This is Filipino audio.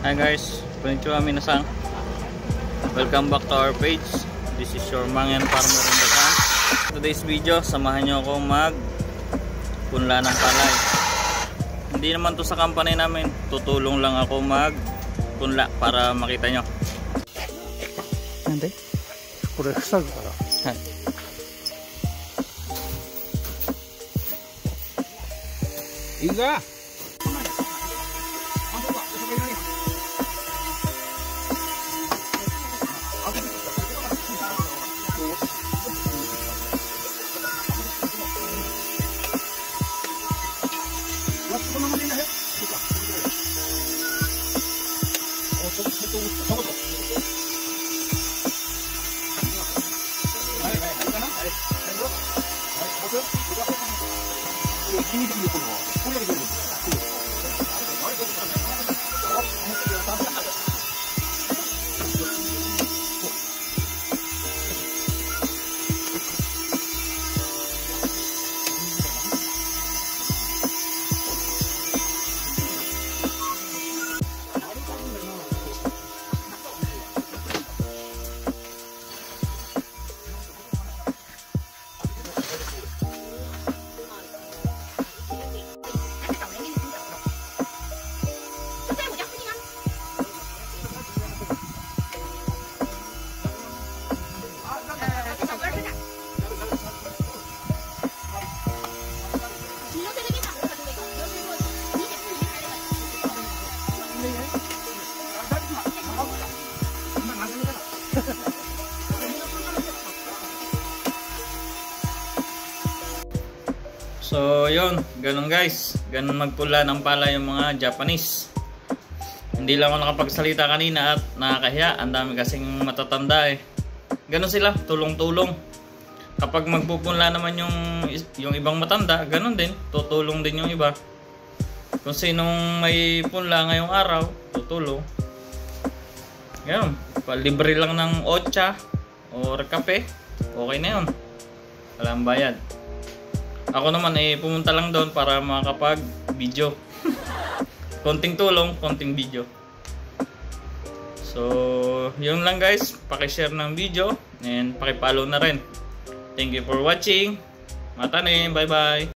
Hi guys, konnichiwa minasan. Welcome back to our page. This is your Mangyan Farmer in Bataan. Today's video, samahan nyo ako mag punla ng palay. Hindi naman to sa company namin. Tutulong lang ako mag punla para makita nyo. な 힘이 좀 있고, 소리가 좀 있고. So, yun. Ganun guys. Ganun magpula ng pala yung mga Japanese. Hindi lang ako nakapagsalita kanina at nakakahiya. Ang dami kasing matatanda eh. Ganun sila. Tulong-tulong. Kapag magpupunla naman yung, yung ibang matanda, ganun din. Tutulong din yung iba. Kung sinong may punla ngayong araw, tutulong. Ganun. Libre lang ng ocha or kape. Okay na yun. Walang bayad. Ako naman eh pumunta lang doon para makapag video. konting tulong, konting video. So, yun lang guys. Paki-share ng video and paki-follow na rin. Thank you for watching. Matanim. Bye-bye.